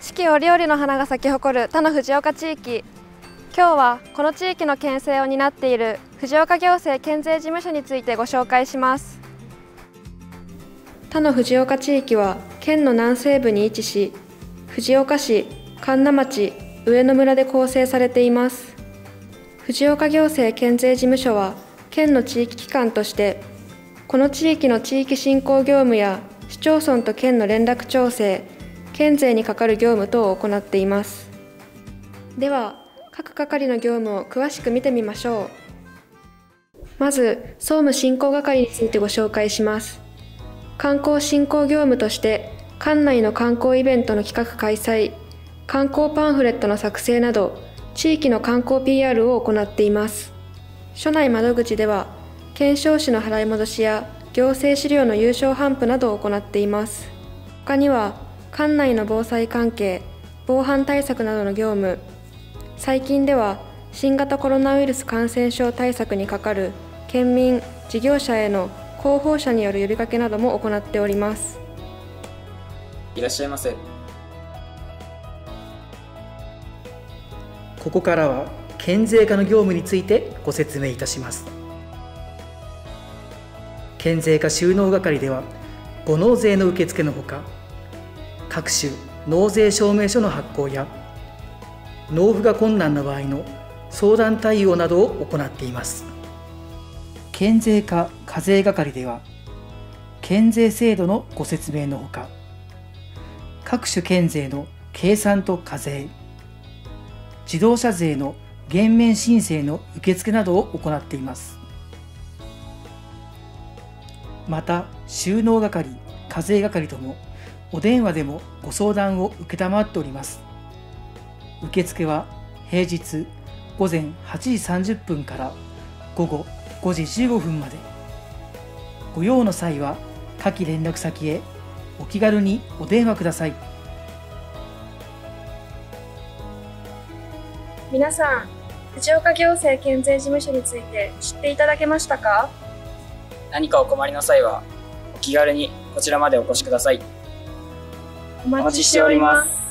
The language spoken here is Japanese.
四季折々の花が咲き誇る他の藤岡地域。今日はこの地域の県政を担っている藤岡行政県税事務所についてご紹介します。他の藤岡地域は県の南西部に位置し藤岡市神流町上野村で構成されています。藤岡行政県税事務所は県の地域機関としてこの地域の地域振興業務や市町村と県の連絡調整県税に係る業務等を行っています。では各係の業務を詳しく見てみましょう。まず総務振興係についてご紹介します。観光振興業務として館内の観光イベントの企画開催観光パンフレットの作成など地域の観光 PR を行っています。署内窓口では検証士の払い戻しや行政資料の優勝頒布などを行っています。他には館内の防災関係防犯対策などの業務。最近では新型コロナウイルス感染症対策に係る県民事業者への広報者による呼びかけなども行っております。いらっしゃいませ。ここからは県税課の業務についてご説明いたします。県税課収納係ではご納税の受付のほか各種納税証明書の発行や納付が困難な場合の相談対応などを行っています。県税課課税係では県税制度のご説明のほか各種県税の計算と課税自動車税の減免申請の受付などを行っています。また収納係課税係ともお電話でもご相談を承っております。受付は平日午前8時30分から午後5時15分まで。ご用の際は下記連絡先へお気軽にお電話ください。皆さん藤岡行政県税事務所について知っていただけましたか？何かお困りの際はお気軽にこちらまでお越しください。おお待ちしております。